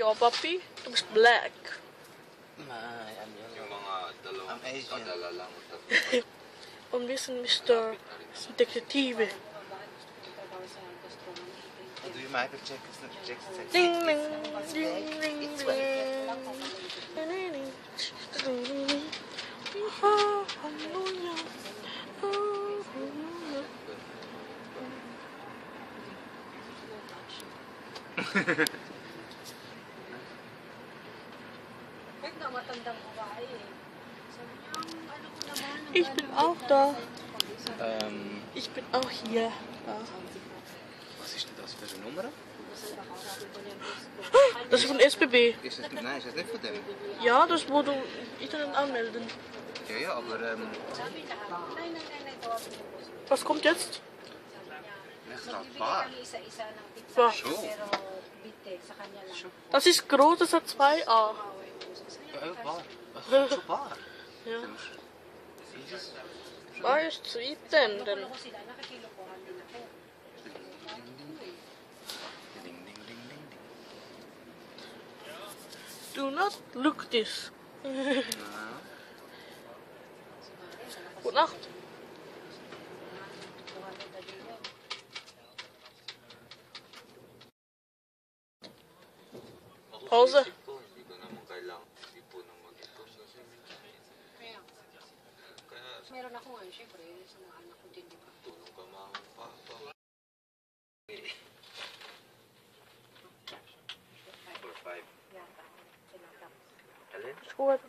Your puppy looks black. May, ano yun? Yung mga dalawang Ang Asian. padala lang o tatlo. Und Mr. Detektive. Do you mind if check check check Ding, ding, ding, ding, ding. Halleluja. Halleluja. Kahit Ich bin auch da. Ähm, Ich bin auch hier. Da. was ist denn das für eine Nummer? Das ist von SBB. Ist das, nein, ist das nicht von dem? Ja, das wurde Internet anmelden. Ja, ja, aber ähm, Sabi lahat, nay, nay, nay, nay, tawagin mo, boss ko." Was kommt jetzt? Das ist groß, das hat 2A. Bar? Ja. War ist zu eaten, "Ano denn do not look this. Gute Nacht. Pause. meron ako ngayon, syempre, sa mga anak ko din, di ba? Tulong ka, mama, papa. Four, five. Yata. Alin? Squat.